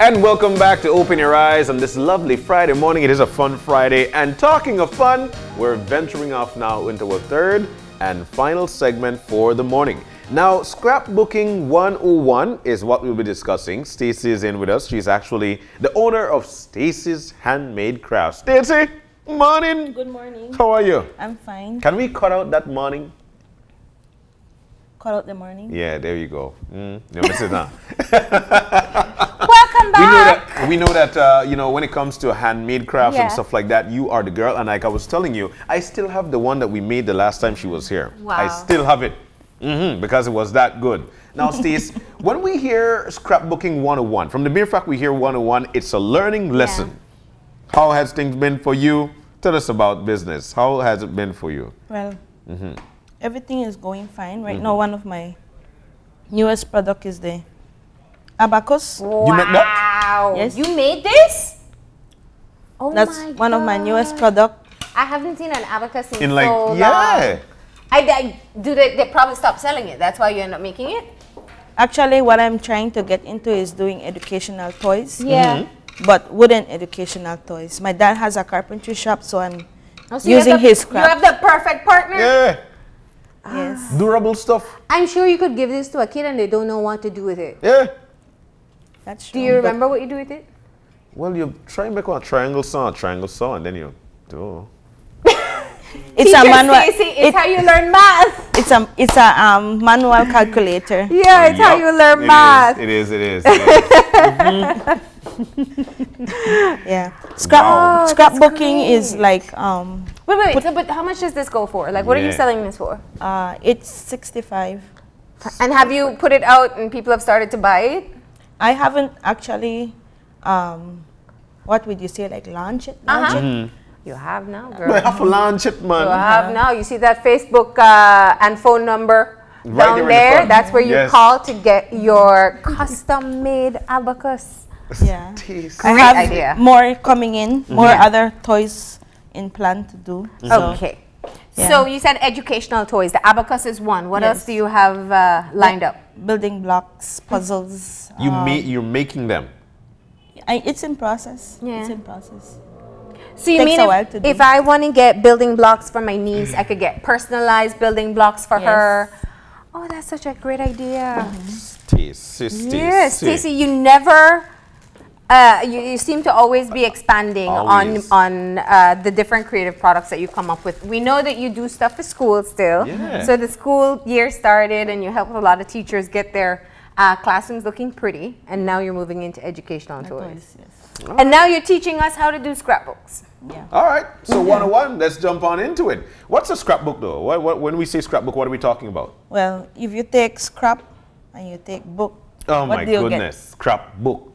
And welcome back to Open Your Eyes on this lovely Friday morning. It is a fun Friday. And talking of fun, we're venturing off now into a third and final segment for the morning. Now, scrapbooking 101 is what we'll be discussing. Stacey is in with us. She's actually the owner of Stacey's Handmade Crafts. Stacey, morning. Good morning. How are you? I'm fine. Can we cut out that morning? Cut out the morning. Yeah, there you go. Mm, you miss it now. Welcome we know that we know that uh, you know when it comes to handmade crafts Yeah. and stuff like that you are the girl. And like i was telling you i still have the one that we made the last time she was here. Wow. i still have it. Hmm because it was that good. Now Stace, when we hear scrapbooking 101 from the mere fact we hear 101 it's a learning lesson. How has things been for you? Tell us about business. How has it been for you? Well, Mm-hmm. everything is going fine. Right now, one of my newest product is the abacus. You make that? Wow. Yes. You made this? Oh That's my one of my newest God. product. I haven't seen an abacus in, in like so long. yeah I, I do they, they probably stopped selling it. That's why you end up making it. Actually, what I'm trying to get into is doing educational toys. Yeah. Mm-hmm. But wooden educational toys. My dad has a carpentry shop, so I'm Oh, so using the- his You have the perfect partner. yeah yes. Ah. durable stuff I'm sure you could give this to a kid and they don't know what to do with it. yeah That's Do you remember what you do with it? Well, you try and make a triangle saw, a triangle saw, and then you do. It's a manual. Stacey, it's it- how you learn math. it's a it's a um, manual calculator. Yeah, it's how you learn it math. is, It is. It is. It is. Yeah. Scrap Wow. Oh, scrapbooking is like um Wait, wait, wait. So, but how much does this go for? Like, what are you selling this for? uh it's 65. And have you put it out and people have started to buy it? I haven't actually um what would you say like launch it? Launch Uh-huh. it? You have now, we girl. have to launch it, man. You have now. You see that Facebook uh, and phone number Right down there in the. That's where you Yes. call to get your custom-made abacus. Yeah. Taste. I have idea. more coming in, more Yeah. other toys in plan to do. So, Okay. Yeah. So you said educational toys. The abacus is one. What else do you have uh, lined up? building blocks, puzzles. You um, ma- you're making them. I, it's in process. Yeah. It's in process. So you Takes mean a while to if, if I want to get building blocks for my niece, I could get personalized building blocks for Yes. her. Oh, that's such a great idea. Taste. Taste. Yes, Stacey, you never. Uh, you, you seem to always be expanding Always. on on uh, the different creative products that you come up with. We know that you do stuff for school still. Yeah. So the school year started, and you help a lot of teachers get their uh, classrooms looking pretty. And now you're moving into educational toys. Toys, yes. And now you're teaching us how to do scrapbooks. Yeah. All right. So 101. Let's jump on into it. What's a scrapbook, though? What, what, when we say scrapbook, what are we talking about? Well, if you take scrap and you take book, Oh what my do you get? goodness. Scrapbook.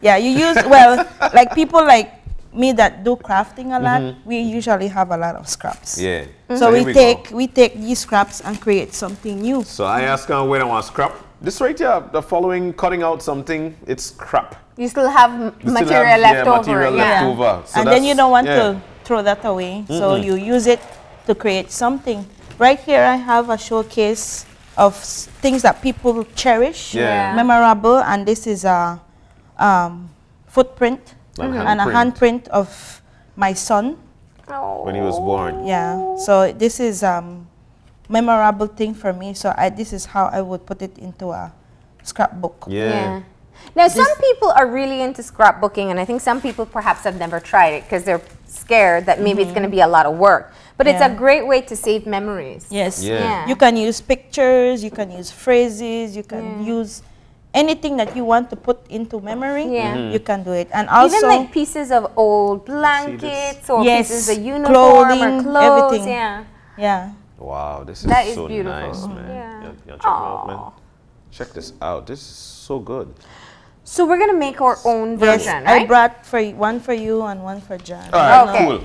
Yeah, you use well, like people like me that do crafting a lot. Mm-hmm. We usually have a lot of scraps. Yeah. So, here we, go. take we take these scraps and create something new. So I ask her when I want scrap. This right here, the following cutting out something, it's scrap. You still have m- You still material have, left yeah, over. material yeah. left over. So and then you don't want yeah. to throw that away, so you use it to create something. Right here, I have a showcase of things that people cherish, Yeah. Yeah. memorable, and this is a um, footprint An and a handprint. handprint of my son. Oh. when he was born. Yeah. So this is um memorable thing for me. So I this is how I would put it into a scrapbook. Yeah. Now, some people are really into scrapbooking, and I think some people perhaps have never tried it because they're scared that maybe it's going to be a lot of work. But it's a Mm-hmm. Great way to save memories. Yes. Yeah. Yeah. You can use pictures, you can use phrases, you can use anything that you want to put into memory. Yeah. Mhm. You can do it. And also Even like pieces of old blankets or Yes, pieces of uniform clothing, or clothes. everything. Yeah. yeah. Wow, this is That is so beautiful. nice, man. Yeah. You, you check me out, man. Check this out. This is so good. So we're going to make our own version, Yes. version, I brought for y- one for you and one for John. All right, Okay. cool.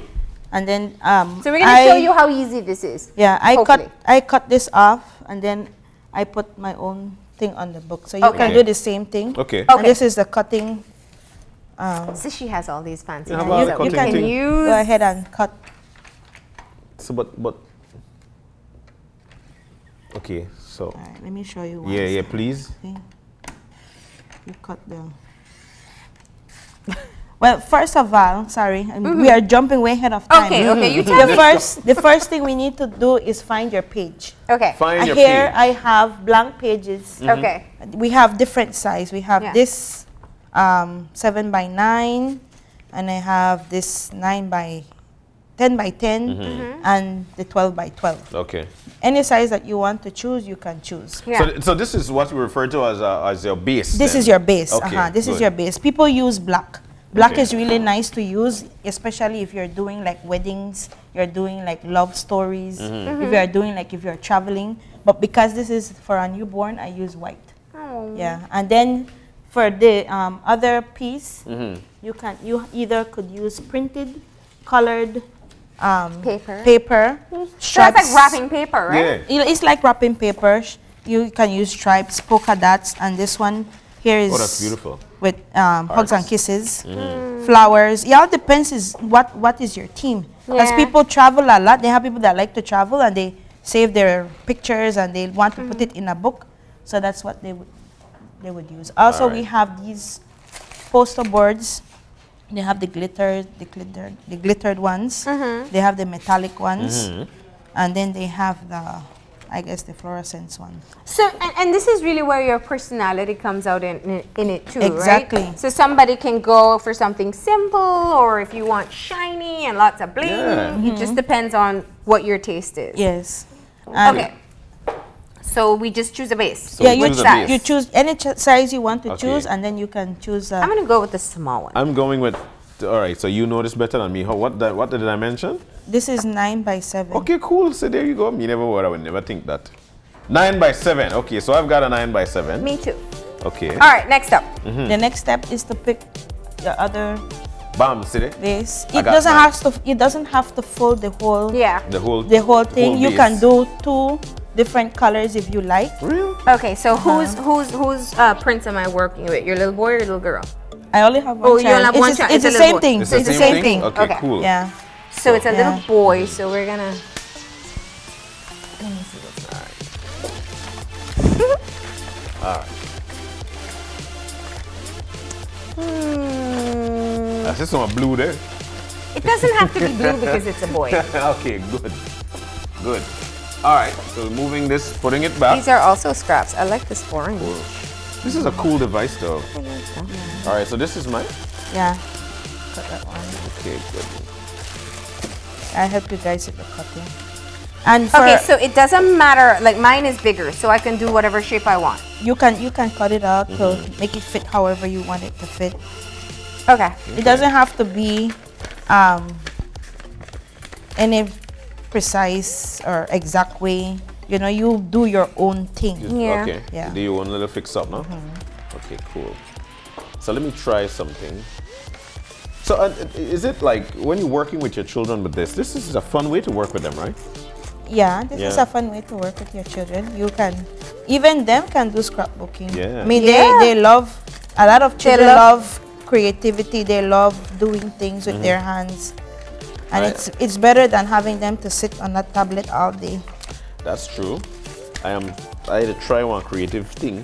And then um so we're going to show you how easy this is. Yeah, I Hopefully. cut I cut this off and then I put my own thing on the book. So you Okay. can do the same thing. Okay. Okay. And this is the cutting. Um, So she has all these fancy You have things all the we can thing. use. go ahead and cut. So, but, but. Okay, so. All right, let me show you. One Yeah, yeah, please. thing. You cut the. Well, first of all, sorry, um, we are jumping way ahead of time. Okay, okay, you tell The first, the first thing we need to do is find your page. Okay. Find Uh, your Here page. I have blank pages. Okay. We have different size. We have Yeah. this um, seven by nine, and I have this nine by ten by 10 Mm-hmm. and the twelve by twelve. Okay. Any size that you want to choose, you can choose. Yeah. So, th- so this is what we refer to as, uh, as your base. This then? is your base. Okay, uh-huh. This is your base. People use black. Black Okay. is really nice to use, especially if you're doing like weddings, you're doing like love stories, Mm-hmm. if you're doing like if you're traveling. But because this is for a newborn, I use white. Oh. Yeah, and then for the um, other piece, Mm-hmm. you can you either could use printed, colored um, Paper. paper, So that's like wrapping paper, right? Yeah. It's like wrapping paper. You can use stripes, polka dots, and this one here is Oh, that's beautiful. with um, hugs and Hearts. kisses, mm. flowers. It all depends is what what is your team. As Yeah. people travel a lot, they have people that like to travel and they save their pictures and they want to put it mm. in a book. So that's what they would they would use. Also, we have these poster boards. They have the glitter, the glitter, the glittered ones. Mm-hmm. They have the metallic ones, mm-hmm. and then they have the, I guess, the fluorescence one. So, and, and this is really where your personality comes out in, in, in it too, right? Exactly. right? So somebody can go for something simple, or if you want shiny and lots of bling, Yeah. it just depends on what your taste is. Yes. And Okay. So we just choose a base. So yeah, you, choose a choo- base. you choose any ch- size you want to Okay. choose, and then you can choose. Uh, I'm gonna go with the small one. I'm going with. All right. So you know this better than me. How, what? The, what did I mention? This is nine by seven. Okay, cool. So there you go. Me never would. I would never think that. Nine by seven. Okay, so I've got a nine by seven. Me too. Okay. All right, next up. The next step is to pick the other Bam. See there? base. It doesn't mine. have to. It doesn't have to fold the whole. Yeah. The whole. The whole thing. you can do two different colors if you like. Real? Okay, so whose whose whose uh, prince am I working with? Your little boy or your little girl? I only have one Oh, you child. only have it's one child. It's, It's the same boy. thing. It's It's, the the same same thing? thing. Okay, Okay. cool. Yeah. So it's a Yeah. little boy. So we're gonna. Hmm. I see some blue there. It doesn't have to be blue because it's a boy. okay, good. Good. All right, so moving this, putting it back. These are also scraps. I like this orange. This is a cool device though. All right, so this is mine. Yeah. Cut that one. Okay, good. I help you guys with the cutting. And for Okay, so it doesn't matter. Like mine is bigger, so I can do whatever shape I want. you can you can cut it out to Mm-hmm. make it fit however you want it to fit. Okay. It doesn't have to be um, any precise or exact way. You know, you do your own thing. Just- Yeah. Okay. Yeah. Do you want a little fix up now? Okay, cool. So let me try something. So uh, is it like when you're working with your children with this? This is a fun way to work with them, right? Yeah, this is a fun way to work with your children. You can, even them can do scrapbooking. Yeah. I mean, Yeah. they, they love, a lot of children love- love, creativity. They love doing things with their hands. And Right. it's, it's better than having them to sit on that tablet all day. That's true. I am. I had to try one creative thing.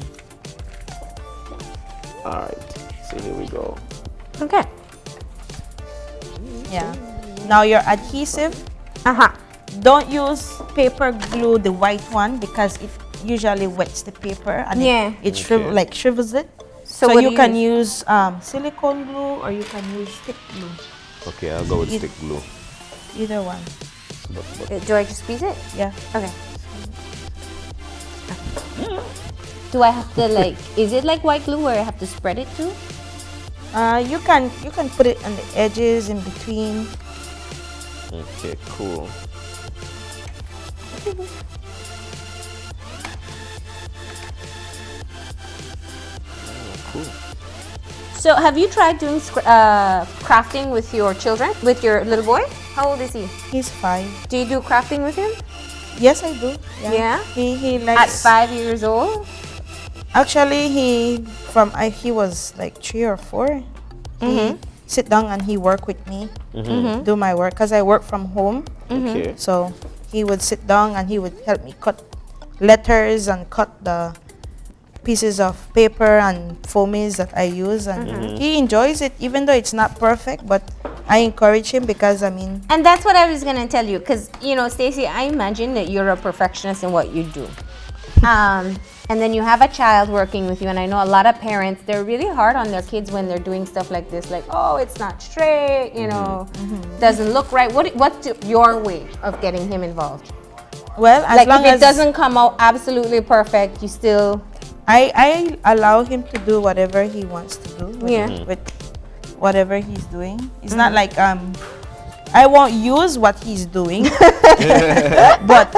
All right. So here we go. Okay. Yeah. Now your adhesive, Uh huh. don't use paper glue, the white one, because it usually wets the paper and Yeah. it, it shriv- Okay. like shrivels it. So So, you you can use um, silicone glue or you can use stick glue, Okay, I'll go with It- stick glue. either one. But, but Uh, Do I just squeeze it? Yeah. Okay. Do I have to like? Is it like white glue where I have to spread it too? Uh, you can you can put it on the edges in between. okay, cool. Oh, cool. So have you tried doing uh, crafting with your children, with your little boy? How old is he? He's five. Do you do crafting with him? Yes, I do. Yeah? He he likes. At five years old? Actually, he from I, he was like three or 4 He mm-hmm. sit down and he work with me, mm-hmm. Mm-hmm. do my work because I work from home. Okay. So he would sit down and he would help me cut letters and cut the pieces of paper and foamies that I use, and Mm-hmm. he enjoys it, even though it's not perfect. But I encourage him because I mean, And that's what I was gonna tell you, because you know, Stacey, I imagine that you're a perfectionist in what you do. Um, and then you have a child working with you, and I know a lot of parents they're really hard on their kids when they're doing stuff like this, like oh, it's not straight, you know, doesn't look right. What what's your way of getting him involved? well, as like long if it doesn't come out absolutely perfect, you still I, I allow him to do whatever he wants to do with, Yeah. With whatever he's doing. It's not like um I won't use what he's doing. but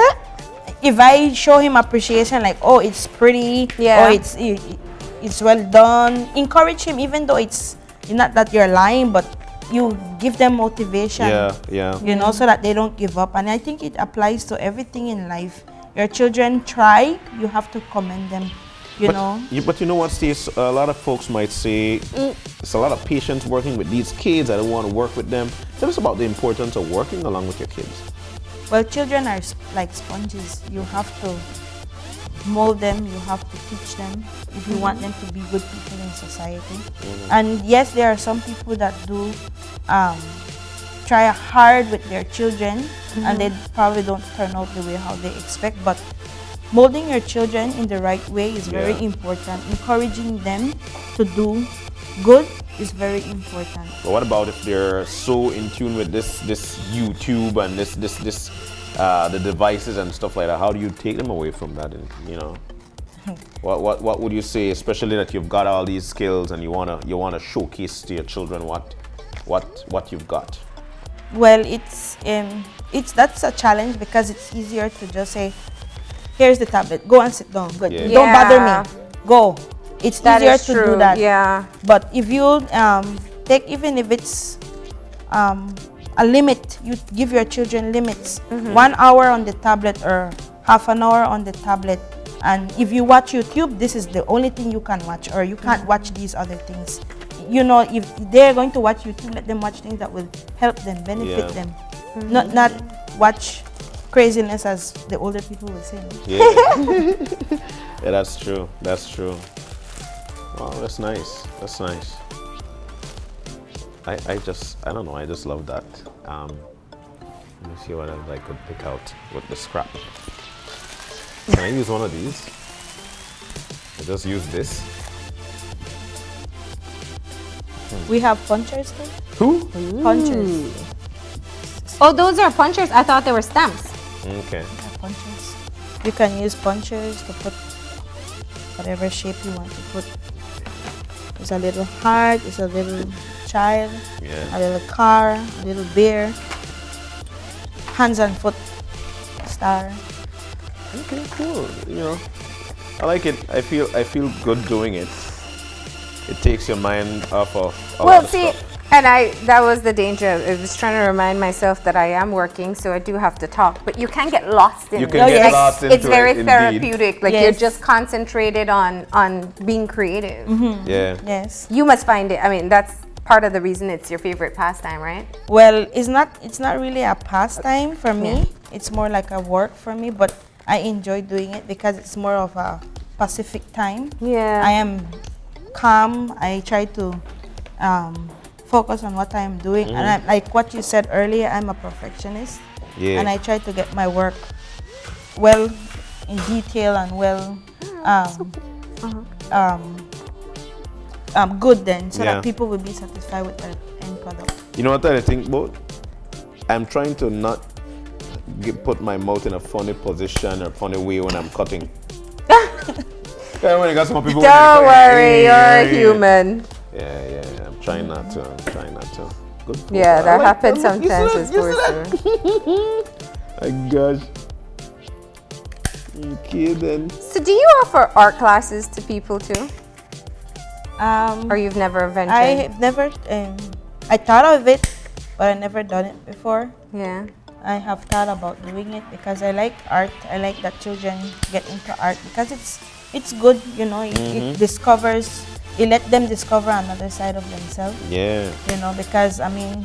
if I show him appreciation like oh it's pretty Yeah. or it's i- i- it's well done, encourage him even though it's not that you're lying but you give them motivation Yeah, yeah. you know, so that they don't give up. And I think it applies to everything in life. Your children try, you have to commend them, you but, know. You, but you know what, Steve? A lot of folks might say mm. it's a lot of patience working with these kids. I don't want to work with them. Tell us about the importance of working along with your kids. Well, children are like sponges. You have to mold them, you have to teach them if you want mm-hmm. them to be good people in society. Mm-hmm. And yes, there are some people that do um, try hard with their children and they mm-hmm. probably don't turn out the way how they expect. But molding your children in the right way is very important. Encouraging them to do good is very important. But what about if they're so in tune with this this YouTube and this this this uh, the devices and stuff like that? How do you take them away from that? And you know, what what what would you say, especially that you've got all these skills and you wanna you wanna showcase to your children what what what you've got? Well, it's um, it's that's a challenge because it's easier to just say, "Here's the tablet. Go and sit down. Good. Yeah. Don't bother me. Go." It's That easier to true. do that. Yeah. But if you um, take even if it's um, a limit, you give your children limits. Mm-hmm. One hour on the tablet or half an hour on the tablet. And if you watch YouTube, this is the only thing you can watch, or you can't watch these other things. You know, if they're going to watch YouTube, let them watch things that will help them, benefit Yeah. them. Not not watch craziness as the older people will say. Yeah. yeah, that's true. That's true. Wow, that's nice. That's nice. I, I just I don't know. I just love that. Um, let me see what else I could pick out with the scrap. Can I use one of these? I just use this. We have punchers too. Who? Punchers. Oh, those are punchers. I thought they were stamps. Okay. Punchers. You can use punchers to put whatever shape you want to put. It's a little heart, it's a little child, a little car, a little bear, hands and foot star. Okay. Cool. You know, I like it. I feel I feel good doing it. It takes your mind off of well, see, stuff. And I that was the danger. I was trying to remind myself that I am working, so I do have to talk. But you can get lost in You it. can Oh, get yes. lost It's very it, indeed. therapeutic. Like you're just concentrated on on being creative. Yeah. Yes. You must find it. I mean, that's part of the reason it's your favorite pastime, right? Well, it's not it's not really a pastime for me. It's more like a work for me, but I enjoy doing it because it's more of a pacific time. Yeah. I am calm. I try to um, focus on what I'm doing, and I'm, like what you said earlier, I'm a perfectionist, Yeah. and I try to get my work well in detail and well um, um, um, good then, so Yeah. that people will be satisfied with the end product. You know what I think about? I'm trying to not get, put my mouth in a funny position or funny way when I'm cutting. yeah, when you got some people. Don't worry, you're a yeah. human. Yeah, yeah, yeah. I'm trying not to. I'm trying not to. Good. food. Yeah, that like happens that. You see sometimes that? with You see My gosh. Okay then. So, do you offer art classes to people too, Um, or you've never ventured? I have never. Um, I thought of it, but I never done it before. yeah. I have thought about doing it because I like art. I like that children get into art because it's it's good. You know, it, it discovers. It let them discover another side of themselves. Yeah. You know, because I mean,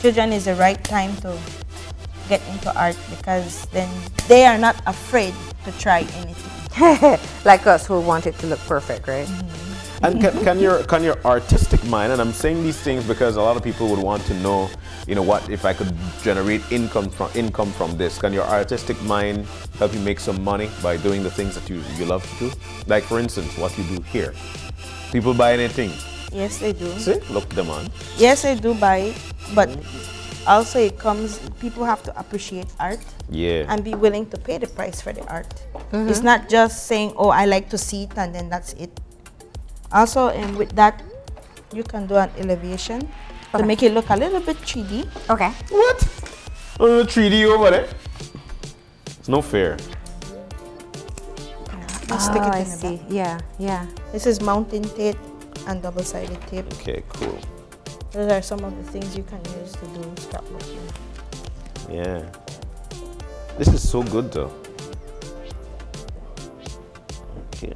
children is the right time to get into art because then they are not afraid to try anything. like us who want it to look perfect, right? Mm-hmm. And can, can your can your artistic mind, and I'm saying these things because a lot of people would want to know, you know, what if I could generate income from income from this? Can your artistic mind help you make some money by doing the things that you, you love to do? Like for instance, what you do here. People buy anything. Yes, they do. See? Look them on. Yes, I do buy it, but also it comes. People have to appreciate art Yeah. and be willing to pay the price for the art. Mm-hmm. It's not just saying, "Oh, I like to see it," and then that's it. Also, and with that, you can do an elevation to make it look a little bit 3D. Okay. what? Oh, 3D over there? It's no fair. And stick oh, it I in the see. back. Yeah, yeah. This is mountain tape and double-sided tape. Okay, cool. Those are some of the things you can use to do scrapbooking. Yeah. This is so good though. Okay.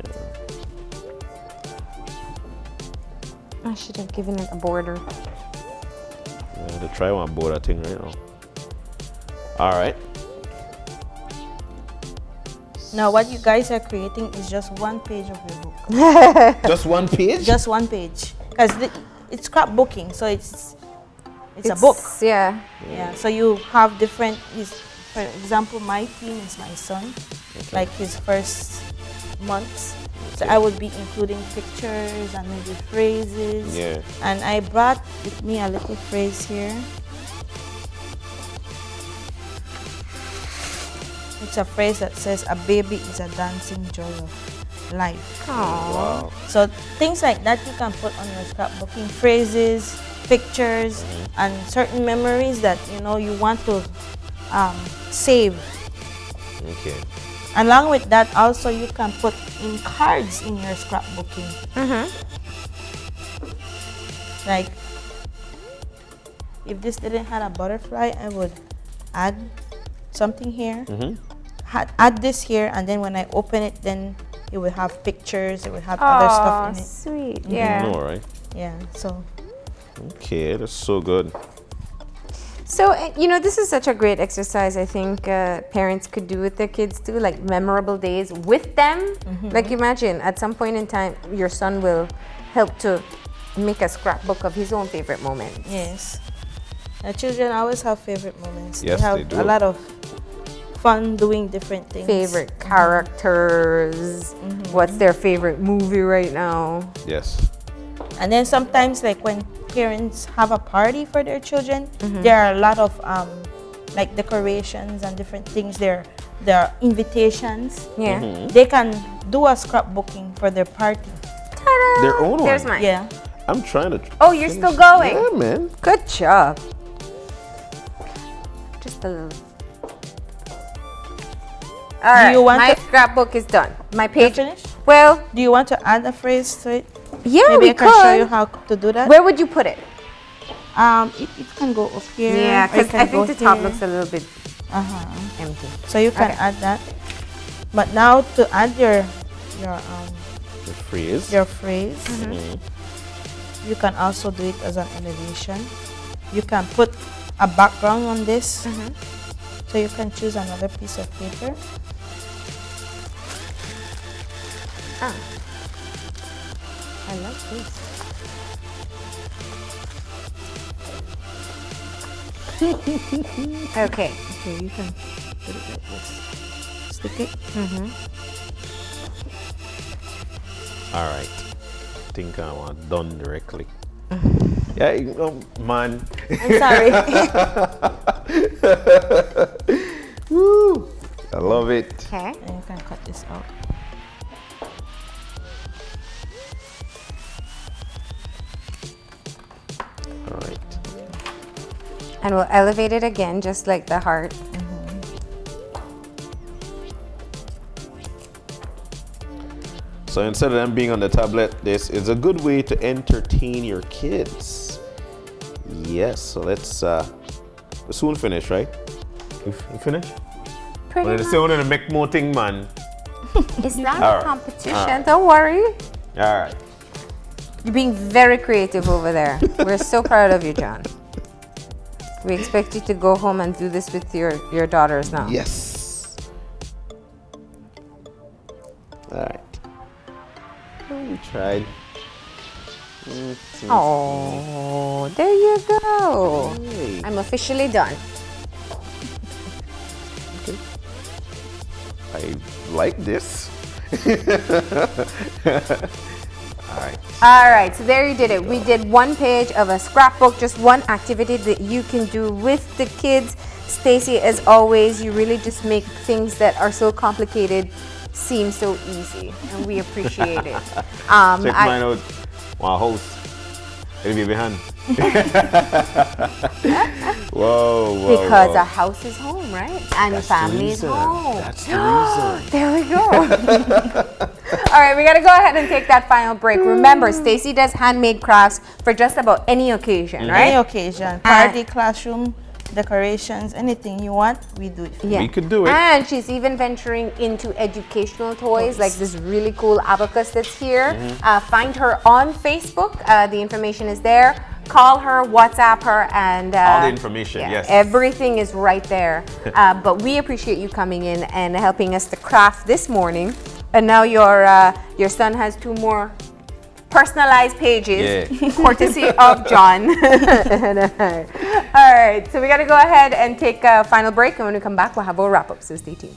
I should have given it a border. Yeah, to try one border thing right now. All right. Now, what you guys are creating is just one page of your book. Just one page? just one page, because it's scrapbooking, so it's it's, a book. Yeah. Yeah. So you have different. Is for example, my theme is my son, like his first months. So I would be including pictures and maybe phrases. Yeah. And I brought with me a little phrase here. It's a phrase that says, "A baby is a dancing joy of life." Wow. So things like that you can put on your scrapbooking phrases, pictures, mm-hmm. and certain memories that you know you want to um, save. Okay. Along with that, also you can put in cards in your scrapbooking. Mm-hmm. Like if this didn't have a butterfly, I would add something here. Ha- add this here, and then when I open it, then it will have pictures. It will have other stuff in it. sweet. Yeah. All right. Yeah. So Okay, that's so good. So, uh, you know, this is such a great exercise I think uh, parents could do with their kids too, like memorable days with them. Like, imagine at some point in time, your son will help to make a scrapbook of his own favorite moments. Yes. The children always have favorite moments. Yes, they have they do. a lot of fun doing different things. Favorite characters, what's their favorite movie right now? Yes. And then sometimes, like when parents have a party for their children, Mm-hmm. there are a lot of um, like decorations and different things. There, there are invitations. Yeah. They can do a scrapbooking for their party. Ta-da! Their own There's one. mine. Yeah. I'm trying to. Oh, you're still going? Yeah, man. Good job. Just a little. All right, you want my to- scrapbook is done. My You page. finished? Well, Do you want to add a phrase to it? yeah, Maybe we I can show you how to do that. Where would you put it? Um, it, it can go up here. Yeah, because I think the top here. looks a little bit Uh-huh. empty. So you can Okay. add that. But now to add your your um The freeze. your phrase, Mhm. you can also do it as an elevation. You can put a background on this. So you can choose another piece of paper. Ah. I like this. okay. Okay, you can put it like this. Stick it. Mhm. All right. think I want done directly. yeah, you know, man. I'm sorry. Woo! I love it. Okay. and you can cut this out. And we'll elevate it again, just like the heart. So instead of them being on the tablet, this is a good way to entertain your kids. Yes. So let's uh, soon finish, right? You, you finish? Pretty Well, much. it's still to make more thing, man. It's not All a right. competition. All right. Don't worry. All right. You're being very creative over there. We're so proud of you, John. We expect you to go home and do this with your, your daughters now. Yes. All right. Oh, you tried. Oh, there you go. Hey. I'm officially done. I like this. All right. All right, so there you did it. We did one page of a scrapbook, just one activity that you can do with the kids. Stacey, as always, you really just make things that are so complicated seem so easy, and we appreciate it. Um, Check mine out. Wow, host. Be behind. whoa, whoa. because whoa. a house is home, right? And That's the family is home. That's the reason. There we go. All right, we got to go ahead and take that final break. Remember, Stacey does handmade crafts for just about any occasion, Any right? Any occasion, party, classroom, decorations, anything you want, we do it. for you. Yeah. We could do it. And she's even venturing into educational toys, like this really cool abacus that's here. Mm-hmm. Uh, find her on Facebook. Uh, the information is there. Call her, WhatsApp her, and uh, All the information, yeah, yes. everything is right there. uh, but we appreciate you coming in and helping us to craft this morning. And now your uh, your son has two more personalized pages, Yeah. courtesy of John. All right, so we got to go ahead and take a final break, and when we come back, we'll have our wrap up. So stay tuned.